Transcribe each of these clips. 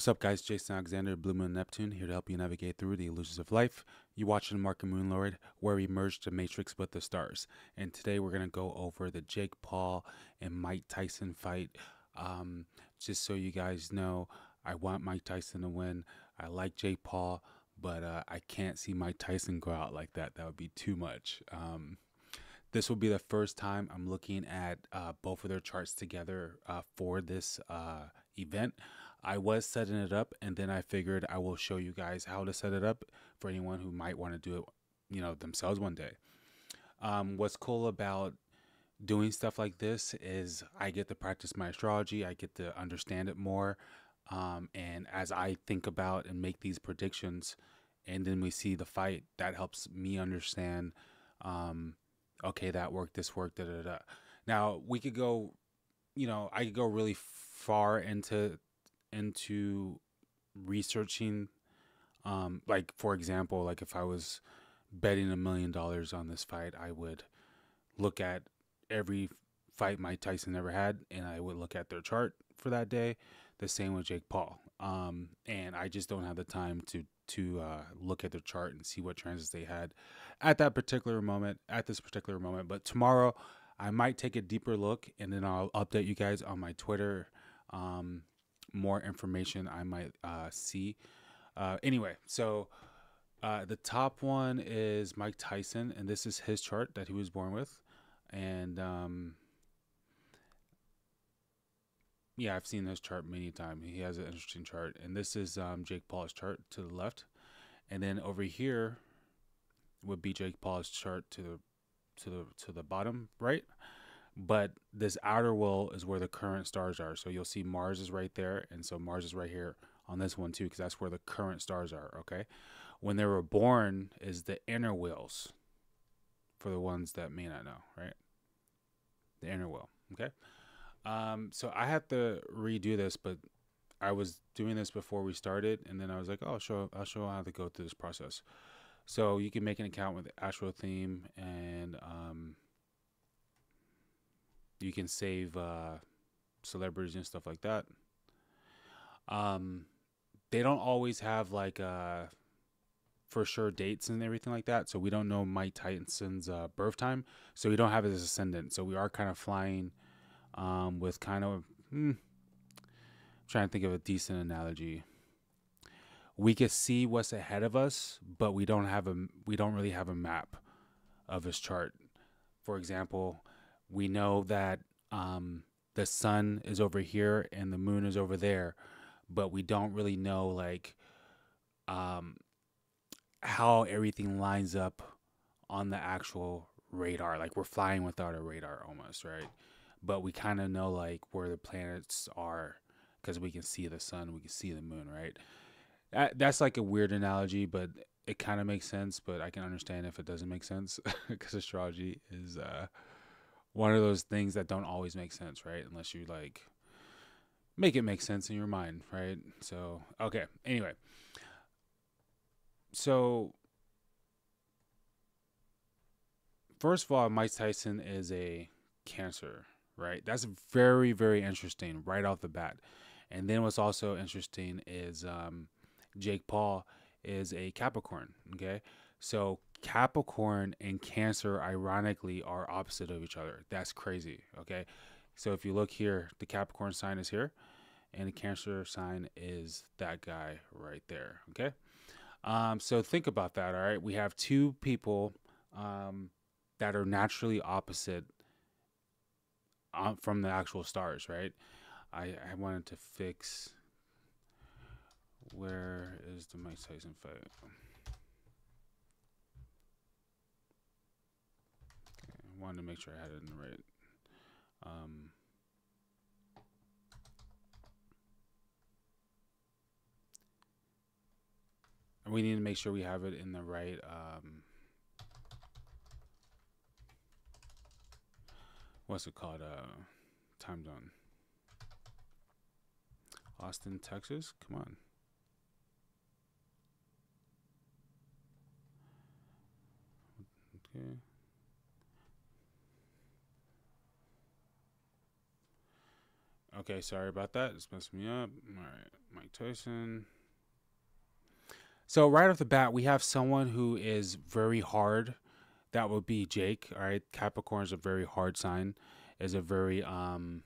What's up, guys? Jason Alexander, Blue Moon Neptune, here to help you navigate through the illusions of life. You watching Market Moon Lord, where we merge the matrix with the stars. And today we're gonna go over the Jake Paul and Mike Tyson fight. Um, just so you guys know, I want Mike Tyson to win. I like Jake Paul, but uh, I can't see Mike Tyson go out like that. That would be too much. Um, this will be the first time I'm looking at uh, both of their charts together uh, for this uh, event. I was setting it up, and then I figured I will show you guys how to set it up for anyone who might want to do it, you know, themselves one day. Um, what's cool about doing stuff like this is I get to practice my astrology. I get to understand it more, um, and as I think about and make these predictions, and then we see the fight, that helps me understand. Um, okay, that worked, this worked, da da da. Now we could go, you know, I could go really far into into researching, um, like for example, like if I was betting a million dollars on this fight, I would look at every fight Mike Tyson ever had, and I would look at their chart for that day. The same with Jake Paul, um, and I just don't have the time to to uh, look at their chart and see what transits they had at that particular moment, at this particular moment. But tomorrow, I might take a deeper look, and then I'll update you guys on my Twitter. Um, more information I might uh, see. Uh, anyway, so uh, the top one is Mike Tyson, and this is his chart that he was born with. And um, yeah, I've seen this chart many times. He has an interesting chart, and this is um, Jake Paul's chart to the left, and then over here would be Jake Paul's chart to the to the to the bottom right. But this outer wall is where the current stars are. So you'll see Mars is right there, and so Mars is right here on this one too, because that's where the current stars are. Okay, when they were born is the inner wheels. For the ones that may not know, right? The inner wheel. Okay. Um, so I have to redo this, but I was doing this before we started, and then I was like, "Oh, I'll show I'll show how to go through this process." So you can make an account with Astrotheme, and um, you can save uh, celebrities and stuff like that. Um, they don't always have like uh, for sure dates and everything like that, so we don't know Mike Tyson's uh, birth time, so we don't have his ascendant. So we are kind of flying um, with kind of hmm, trying to think of a decent analogy. We can see what's ahead of us, but we don't have a we don't really have a map of his chart. For example, we know that um, the sun is over here and the moon is over there, but we don't really know like um, how everything lines up on the actual radar. Like we're flying without a radar almost, right? But we kind of know like where the planets are because we can see the sun, we can see the moon, right? That, that's like a weird analogy, but it kind of makes sense. But I can understand if it doesn't make sense because astrology is uh, one of those things that don't always make sense, right? Unless you like make it make sense in your mind, right? So, okay. Anyway, so first of all, Mike Tyson is a Cancer, right? That's very, very interesting right off the bat. And then what's also interesting is um, Jake Paul is a Capricorn, okay? So Capricorn and Cancer, ironically, are opposite of each other. That's crazy, okay? So if you look here, the Capricorn sign is here, and the Cancer sign is that guy right there, okay? Um, so think about that, all right? We have two people um, that are naturally opposite um, from the actual stars, right? I, I wanted to fix where is the Mike Tyson fight? Okay, I wanted to make sure I had it in the right. Um, we need to make sure we have it in the right um, what's it called uh time zone. Austin texas? Come on. Okay Okay, sorry about that. It's messed me up. All right, Mike Tyson. So right off the bat, we have someone who is very hard. That would be Jake. All right, Capricorn is a very hard sign. Is a very um,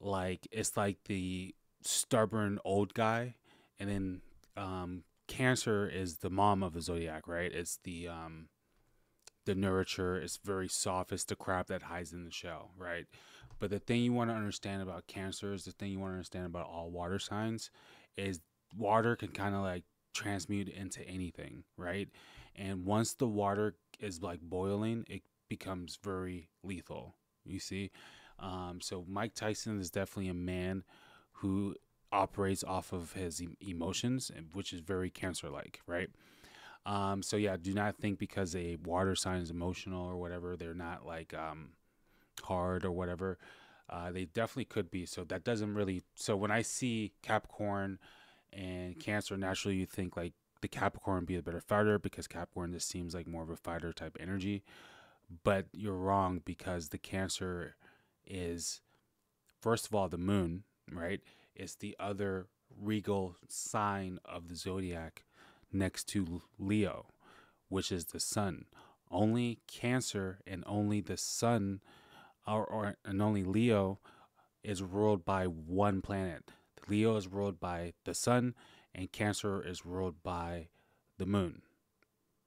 like it's like the stubborn old guy, and then um, Cancer is the mom of the zodiac. Right? It's the um, the nurture. It's very soft. It's the crab that hides in the shell. Right? But the thing you want to understand about Cancer is the thing you want to understand about all water signs is water can kind of like transmute into anything, right? And once the water is like boiling, it becomes very lethal. You see, um, so Mike Tyson is definitely a man who operates off of his emotions, which is very cancer-like, right? Um, so yeah, do not think because a water sign is emotional or whatever, they're not like um, hard or whatever. Uh, they definitely could be. So that doesn't really. So when I see Capricorn and Cancer, naturally you think like the Capricorn be a better fighter because Capricorn just seems like more of a fighter type energy. But you're wrong because the Cancer is, first of all, the moon, right? It's the other regal sign of the zodiac next to Leo, which is the sun. Only Cancer and only the sun, or and only Leo, is ruled by one planet. Leo is ruled by the sun, and Cancer is ruled by the moon,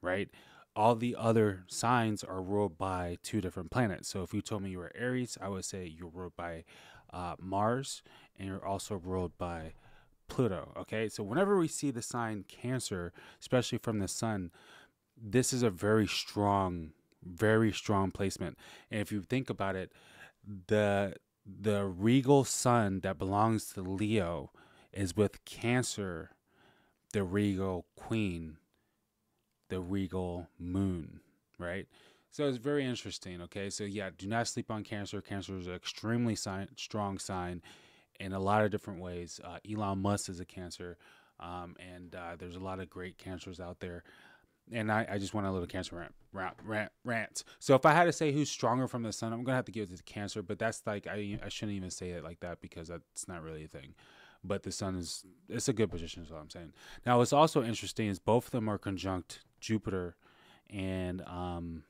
right? All the other signs are ruled by two different planets. So if you told me you were Aries, I would say you're ruled by uh, Mars, and you're also ruled by Pluto. Okay, so whenever we see the sign Cancer, especially from the sun, this is a very strong, very strong placement. And if you think about it, the the regal sun that belongs to Leo is with Cancer, the regal queen, the regal moon, right? So it's very interesting. Okay, so yeah, do not sleep on Cancer. Cancer is an extremely sign, strong sign in a lot of different ways. Uh, Elon Musk is a Cancer, um, and uh, there's a lot of great Cancers out there and I, I just want a little cancer rant, rant, rant, rant. So if I had to say who's stronger from the sun, I'm gonna have to give it to cancer. But that's like I I shouldn't even say it like that because that's not really a thing. But the sun is it's a good position, is what I'm saying. Now what's also interesting is both of them are conjunct Jupiter and um,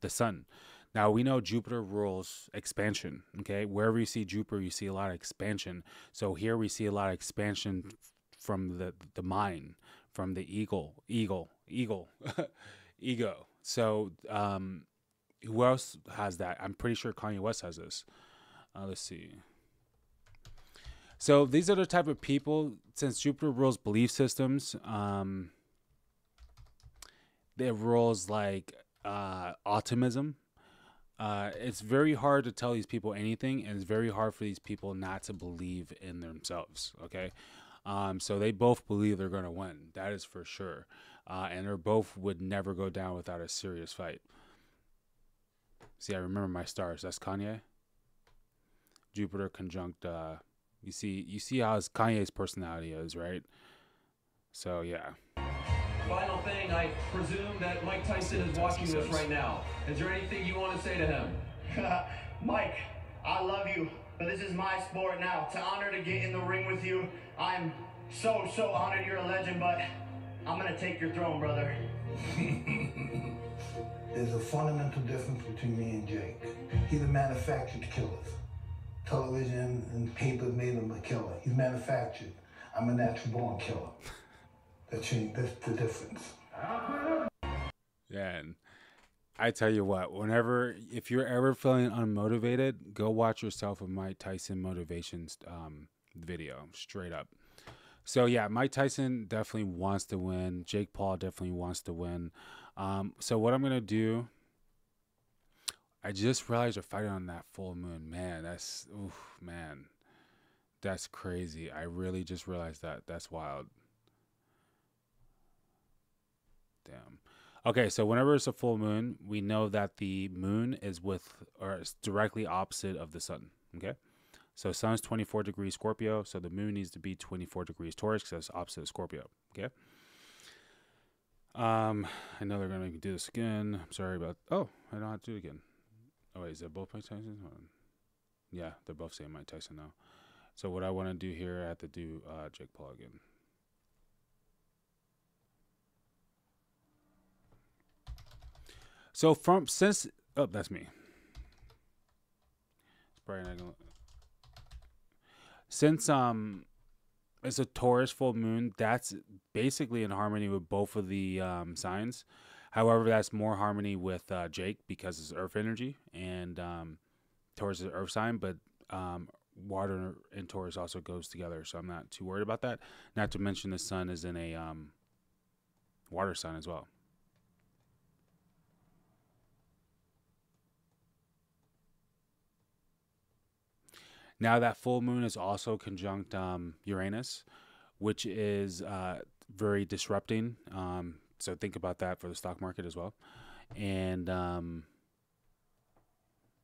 the sun. Now we know Jupiter rules expansion. Okay, wherever you see Jupiter, you see a lot of expansion. So here we see a lot of expansion from the the mind, from the eagle, eagle, eagle, ego. So um, who else has that? I'm pretty sure Kanye West has this. Uh, let's see. So these are the type of people. Since Jupiter rules belief systems, um, it rules like uh, optimism. Uh, it's very hard to tell these people anything, and it's very hard for these people not to believe in themselves. Okay, um, so they both believe they're going to win. That is for sure uh, and they're both would never go down without a serious fight. See, I remember my stars. That's Kanye. Jupiter conjunct. Uh, you see, you see how his Kanye's personality is, right? So yeah. Final thing, I presume that Mike Tyson is watching this right now. Is there anything you want to say to him? Mike, I love you, but this is my sport now. It's an honor to get in the ring with you. I'm so, so honored you're a legend, but I'm gonna take your throne, brother. There's a fundamental difference between me and Jake. He's a manufactured killer. Television and paper made him a killer. He's manufactured. I'm a natural born killer. That's, that's the difference. Yeah, and I tell you what, whenever if you're ever feeling unmotivated, go watch yourself a Mike Tyson motivations um, video, straight up. So yeah, Mike Tyson definitely wants to win. Jake Paul definitely wants to win. Um, so what I'm gonna do? I just realized they're fighting on that full moon. Man, that's oof, man, that's crazy. I really just realized that. That's wild. Damn. Okay, so whenever it's a full moon, we know that the moon is with or is directly opposite of the sun. Okay. So sun's 24 degrees Scorpio, so the moon needs to be 24 degrees Taurus because that's opposite of Scorpio. Okay. Um, I know they're gonna do this again. I'm sorry about. Oh, I don't have to do it again. Oh wait, is that both my times? Hold on. Yeah, they're both saying Mike Tyson now. So what I want to do here, I have to do uh, Jake Paul again. So from since oh that's me. It's probably not gonna, since um it's a Taurus full moon, that's basically in harmony with both of the um, signs. However, that's more harmony with uh, Jake because it's Earth energy and um, Taurus is Earth sign, but um, water and Taurus also goes together, so I'm not too worried about that. Not to mention the sun is in a um, water sign as well. Now that full moon is also conjunct um, Uranus, which is uh, very disrupting. Um, so think about that for the stock market as well, and um,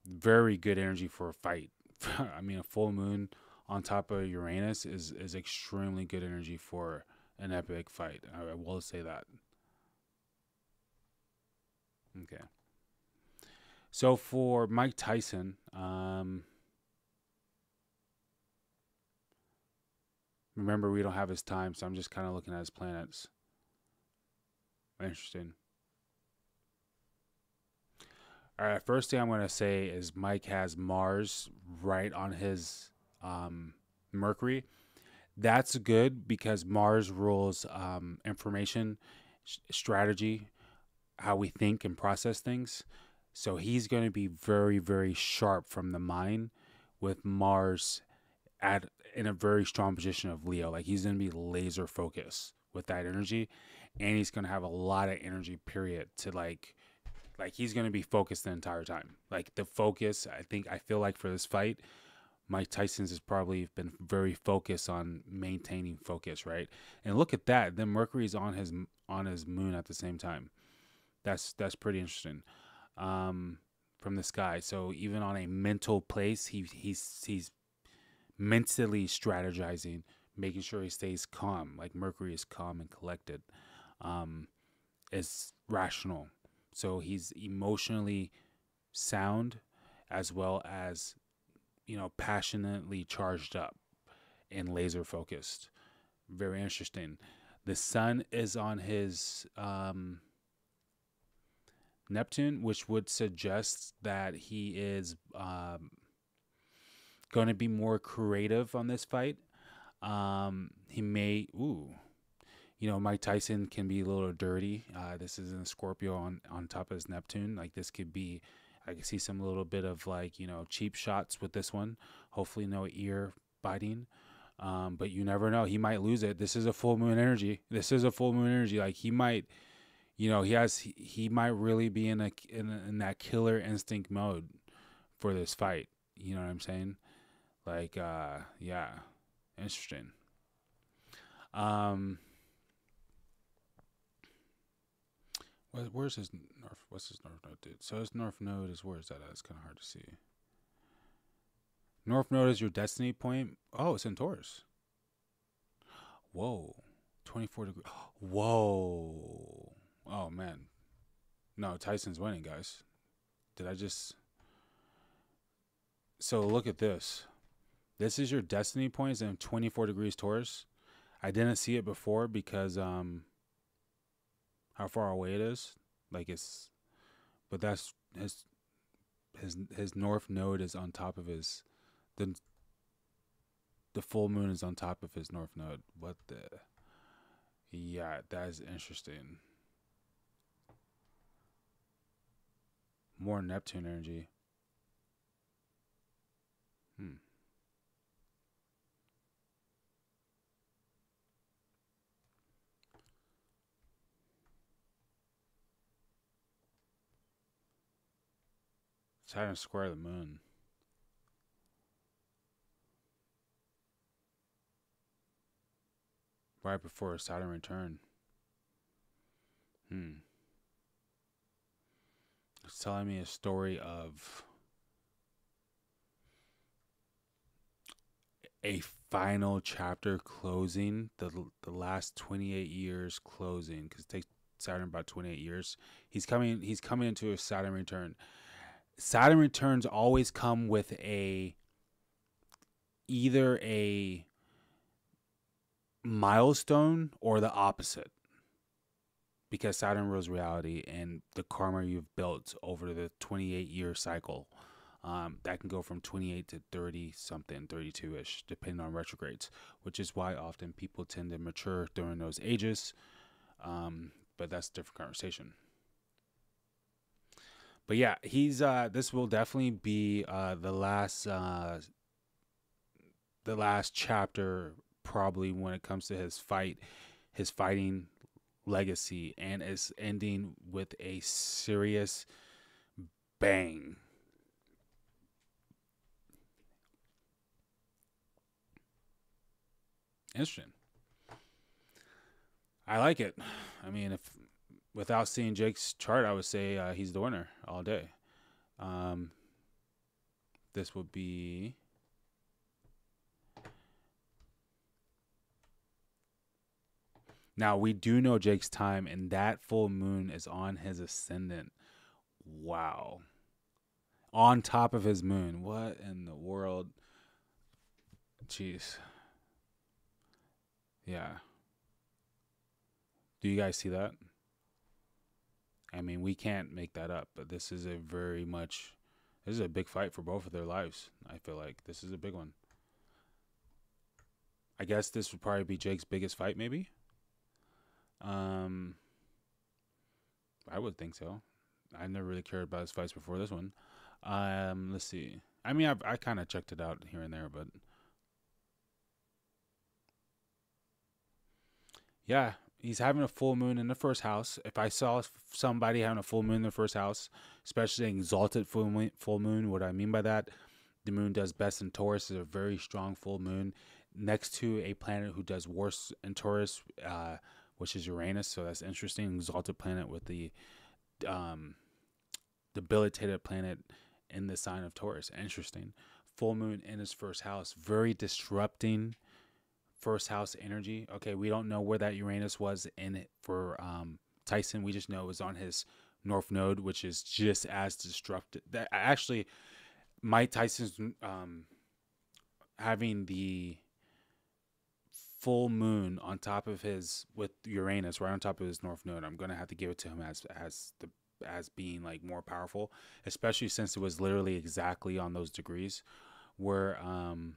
very good energy for a fight. I mean, a full moon on top of Uranus is is extremely good energy for an epic fight. I will say that. Okay. So for Mike Tyson, um, remember we don't have his time, so I'm just kind of looking at his planets. Interesting. All right, first thing I'm going to say is Mike has Mars right on his um, Mercury. That's good because Mars rules um, information, strategy, how we think and process things. So he's going to be very, very sharp from the mind with Mars at in a very strong position of Leo. Like he's going to be laser focused with that energy, and he's going to have a lot of energy. Period to like like he's going to be focused the entire time. Like the focus, I think I feel like for this fight, Mike Tyson's has probably been very focused on maintaining focus, right? And look at that. Then Mercury's on his on his moon at the same time. That's that's pretty interesting. Um from the sky. So even on a mental place, he he's he's mentally strategizing, making sure he stays calm. Like Mercury is calm and collected. Um is rational so he's emotionally sound as well as, you know, passionately charged up and laser focused. Very interesting. The sun is on his um, Neptune, which would suggest that he is um, going to be more creative on this fight. Um, he may, ooh, you know, Mike Tyson can be a little dirty. Uh, this is in Scorpio on, on top of his Neptune. Like this could be, I can see some little bit of like, you know, cheap shots with this one. Hopefully no ear biting. Um, but you never know. He might lose it. This is a full moon energy. This is a full moon energy. Like he might, you know, he has, he, he might really be in a, in, a, in that killer instinct mode for this fight. You know what I'm saying? Like, uh, yeah, interesting. Um, where's his north? What's his north node, dude? So his north node is where is that at? It's kind of hard to see. North node is your destiny point. Oh, it's in Taurus. Whoa, twenty four degrees. Whoa. Oh man. No, Tyson's winning, guys. Did I just? So look at this. This is your destiny points and 24 degrees Taurus. I didn't see it before because um how far away it is. Like it's, but that's his his his north node is on top of his the the full moon is on top of his north node. What the? Yeah, that is interesting. More Neptune energy. Hmm. Saturn square the moon. Right before a Saturn return. Hmm. It's telling me a story of a final chapter closing, the the last 28 years closing cuz it takes Saturn about 28 years. He's coming he's coming into a Saturn return. Saturn returns always come with a either a milestone or the opposite because Saturn rules reality and the karma you've built over the 28 year cycle. Um, that can go from 28 to 30 something, 32 ish, depending on retrogrades, which is why often people tend to mature during those ages. Um, but that's a different conversation. But yeah, he's uh, this will definitely be uh, the last uh, the last chapter probably when it comes to his fight, his fighting legacy, and is ending with a serious bang. Interesting. I like it. I mean, if without seeing Jake's chart, I would say uh, he's the winner all day. Um, this would be. Now we do know Jake's time, and that full moon is on his ascendant. Wow. On top of his moon. What in the world? Jeez. Yeah. Do you guys see that? I mean, we can't make that up, but this is a very much this is a big fight for both of their lives. I feel like this is a big one. I guess this would probably be Jake's biggest fight maybe. Um I would think so. I never really cared about his fights before this one. Um let's see. I mean, I I kind of checked it out here and there, but yeah, he's having a full moon in the first house. If I saw somebody having a full moon in the first house, especially an exalted full moon, full moon, what I mean by that, the moon does best in Taurus is a very strong full moon next to a planet who does worse in Taurus, uh, which is Uranus. So that's interesting. Exalted planet with the um, debilitated planet in the sign of Taurus. Interesting. Full moon in his first house, very disrupting first house energy. Okay, we don't know where that Uranus was in it for um, Tyson. We just know it was on his north node, which is just as destructive. That actually, Mike Tyson's um, having the full moon on top of his with Uranus right on top of his north node. I'm gonna have to give it to him as as the as being like more powerful, especially since it was literally exactly on those degrees where um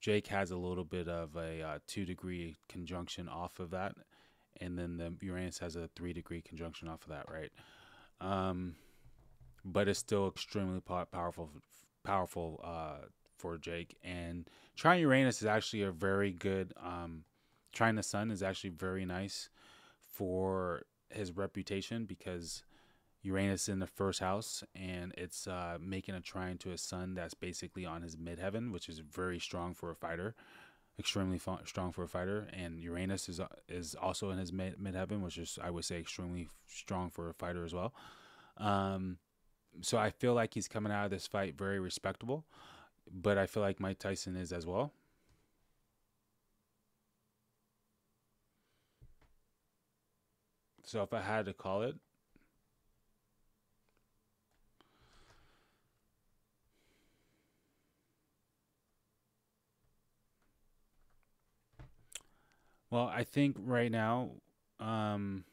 Jake has a little bit of a uh, two degree conjunction off of that, and then the Uranus has a three degree conjunction off of that, right? Um, but it's still extremely powerful, powerful uh, for Jake. And trying Uranus is actually a very good. Um, trying the Sun is actually very nice for his reputation because Uranus in the first house, and it's uh, making a trine to a sun that's basically on his midheaven, which is very strong for a fighter, extremely strong for a fighter. And Uranus is uh, is also in his mid midheaven, which is I would say extremely strong for a fighter as well. Um, so I feel like he's coming out of this fight very respectable, but I feel like Mike Tyson is as well. So if I had to call it, Well, I think right now, um,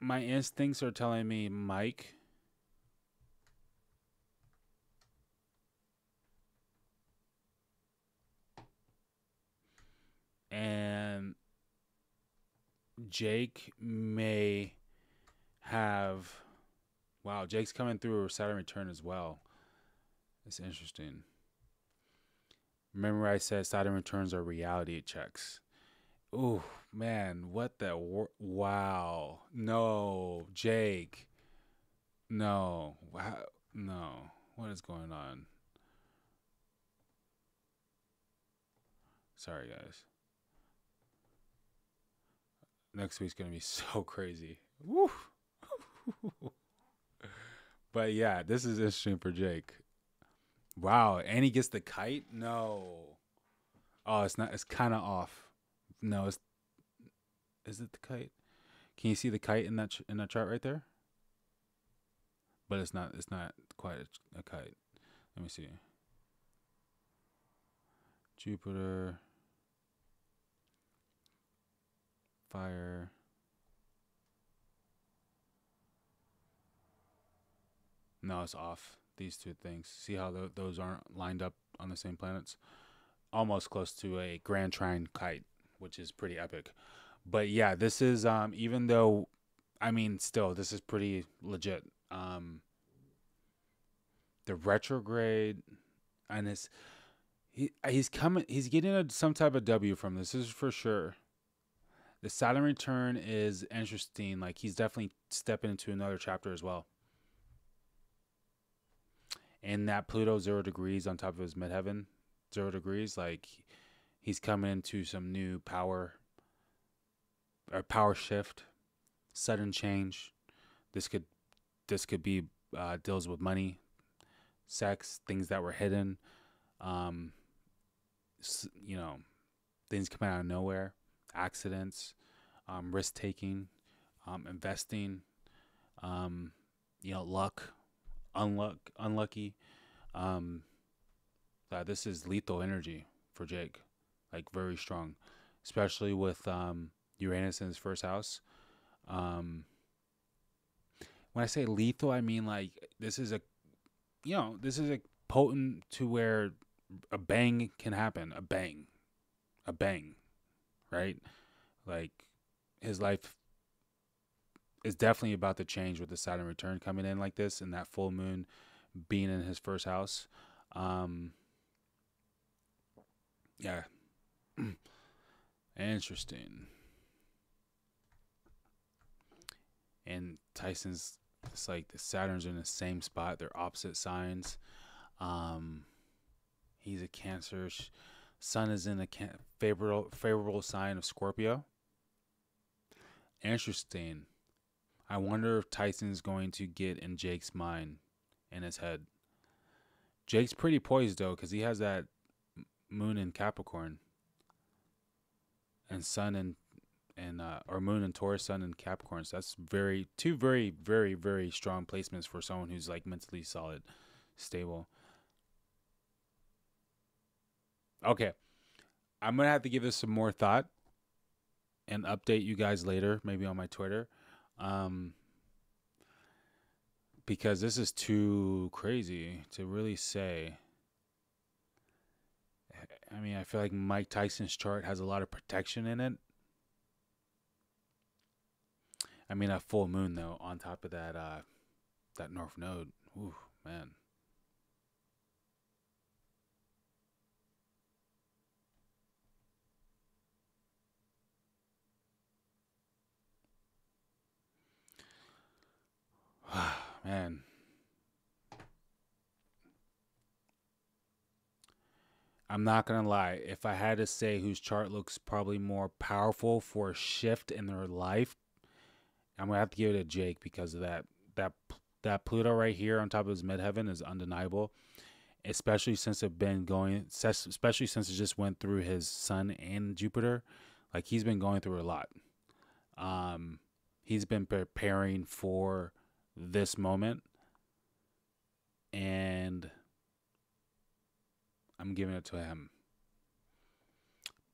my instincts are telling me Mike. And Jake may have. Wow, Jake's coming through Saturn return as well. It's interesting. Remember, I said Saturn returns are reality checks. Oh man, what the wor- wow? No, Jake. No, wow, no. What is going on? Sorry, guys. Next week's gonna be so crazy. Woo. but yeah, this is interesting for Jake. Wow, and he gets the kite? No. Oh, it's not it's kind of off. No, it's Is it the kite? Can you see the kite in that ch- in that chart right there? but it's not. It's not quite a, a kite. Let me see. Jupiter. Fire. No, it's off. These two things. See how th- those aren't lined up on the same planets? Almost close to a Grand Trine kite, which is pretty epic. But yeah, this is um even though I mean still this is pretty legit. Um the retrograde and it's he he's coming he's getting a, some type of W from this, this is for sure. The Saturn return is interesting. Like he's definitely stepping into another chapter as well and that Pluto zero degrees on top of his midheaven, zero degrees, like he's coming into some new power or power shift, sudden change. This could this could be uh, deals with money, sex, things that were hidden, um, you know, things coming out of nowhere, accidents, um, risk taking, um, investing, um, you know, luck, unluck unlucky. Um, that this is lethal energy for Jake, like very strong, especially with um, Uranus in his first house. Um, when I say lethal, I mean like this is a, you know, this is a potent to where a bang can happen, a bang, a bang, right? Like his life is definitely about to change with the Saturn return coming in like this and that full moon being in his first house. Um, yeah. Interesting. And Tyson's it's like the Saturn's in the same spot. They're opposite signs. Um, he's a Cancer. Sun is in a can- favorable favorable sign of Scorpio. Interesting. I wonder if Tyson's going to get in Jake's mind, in his head. Jake's pretty poised though, because he has that moon in Capricorn, and Sun and and uh, or Moon and Taurus, Sun and Capricorn. So that's very two very very very strong placements for someone who's like mentally solid, stable. Okay, I'm gonna have to give this some more thought and update you guys later, maybe on my Twitter um, because this is too crazy to really say. I mean, I feel like Mike Tyson's chart has a lot of protection in it. I mean, a full moon though, on top of that, uh, that North Node. Ooh, man. Man. I'm not going to lie. If I had to say whose chart looks probably more powerful for a shift in their life, I'm going to have to give it to Jake because of that. That that Pluto right here on top of his midheaven is undeniable, especially since it's been going, especially since it just went through his Sun and Jupiter. Like he's been going through a lot. Um, he's been preparing for this moment and I'm giving it to him.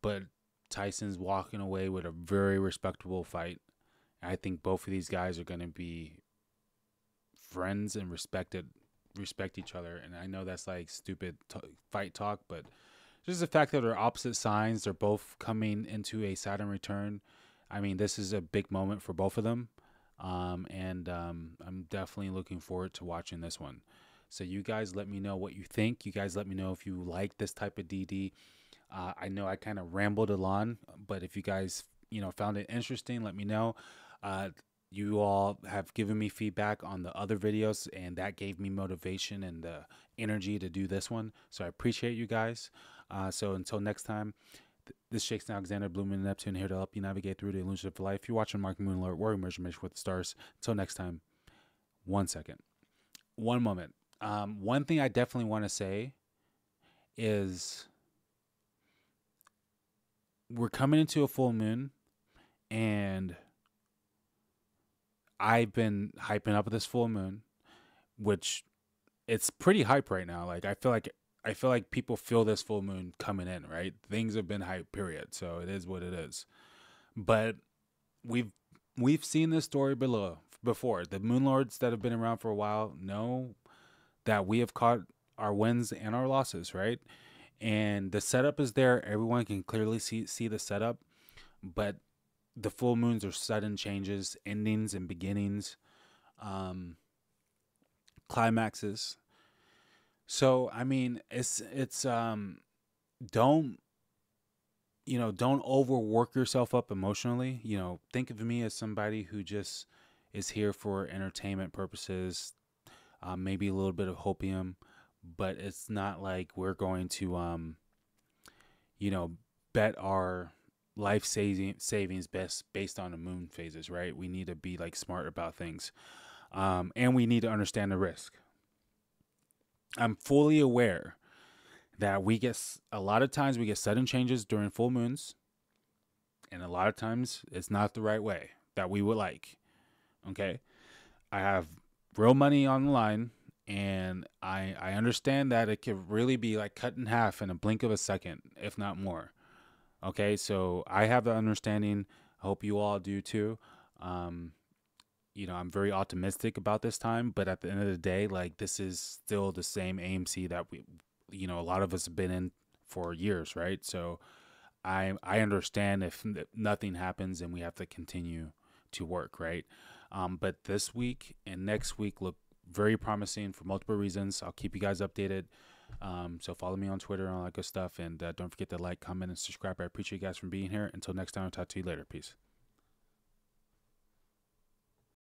But Tyson's walking away with a very respectable fight. I think both of these guys are going to be friends and respected respect each other and I know that's like stupid fight talk but just the fact that they're opposite signs they're both coming into a Saturn return I mean this is a big moment for both of them um, and um, I'm definitely looking forward to watching this one. So you guys let me know what you think. You guys let me know if you like this type of DD. Uh, I know I kind of rambled along, but if you guys you know found it interesting, let me know. Uh, you all have given me feedback on the other videos, and that gave me motivation and the energy to do this one. So I appreciate you guys. Uh, so until next time, this is Shakespeare Alexander, Blue Moon Neptune, here to help you navigate through the illusion of life. You're watching Market Moon Lord, Warrior Measurement with the Stars. Until next time, one second, one moment. Um, one thing I definitely want to say is we're coming into a full moon, and I've been hyping up this full moon, which it's pretty hype right now. Like I feel like I feel like people feel this full moon coming in, right? Things have been hype, period. So it is what it is. But we've we've seen this story below before. The moon lords that have been around for a while know that we have caught our wins and our losses, right? And the setup is there. Everyone can clearly see see the setup, but the full moons are sudden changes, endings and beginnings, um, climaxes. So I mean, it's it's um, don't you know don't overwork yourself up emotionally. You know, think of me as somebody who just is here for entertainment purposes, um, maybe a little bit of hopium, but it's not like we're going to um, you know, bet our life saving savings best based on the moon phases, right? We need to be like smart about things. Um, and we need to understand the risk. I'm fully aware that we get a lot of times we get sudden changes during full moons, and a lot of times it's not the right way that we would like. Okay, I have real money on the line, and I I understand that it could really be like cut in half in a blink of a second, if not more. Okay, so I have the understanding. I hope you all do too. Um, you know, I'm very optimistic about this time, but at the end of the day, like this is still the same AMC that we, you know, a lot of us have been in for years, right? So I I understand if nothing happens and we have to continue to work, right? Um, but this week and next week look very promising for multiple reasons. I'll keep you guys updated. Um, so follow me on Twitter and all that good stuff. And uh, don't forget to like, comment, and subscribe. I appreciate you guys for being here. Until next time, I'll talk to you later. Peace.